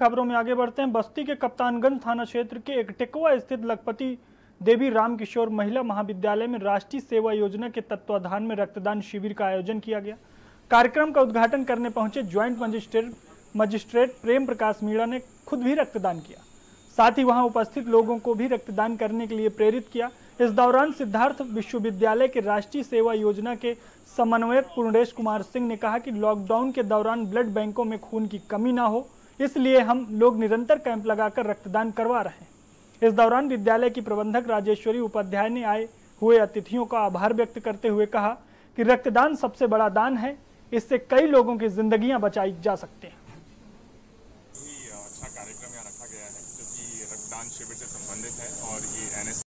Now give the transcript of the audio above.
खबरों में आगे बढ़ते हैं। बस्ती के कप्तानगंज थाना क्षेत्र के एक टेकवा स्थित लखपति देवी राम किशोर महिला महाविद्यालय में राष्ट्रीय सेवा योजना के तत्वाधान में रक्तदान शिविर का आयोजन किया गया। कार्यक्रम का उद्घाटन करने पहुँचे joint magistrate magistrate Prem Prakash Meena ने खुद भी रक्तदान किया। साथ ही वहाँ उपस्थित लोगों को भी रक्तदान करने के लिए प्रेरित किया। इस दौरान सिद्धार्थ विश्वविद्यालय के राष्ट्रीय सेवा योजना के समन्वयक पूर्णेश कुमार सिंह ने कहा कि लॉकडाउन के दौरान ब्लड बैंकों में खून की कमी ना हो। इसलिए हम लोग निरंतर कैंप लगाकर रक्तदान करवा रहे हैं। इस दौरान विद्यालय की प्रबंधक राजेश्वरी उपाध्याय ने आए हुए अतिथियों का आभार व्यक्त करते हुए कहा कि रक्तदान सबसे बड़ा दान है, इससे कई लोगों की जिंदगियाँ बचाई जा सकती हैं। अच्छा कार्यक्रम यहाँ रखा गया है जो कि रक्तदान शिविर से संबंधित है और ये एन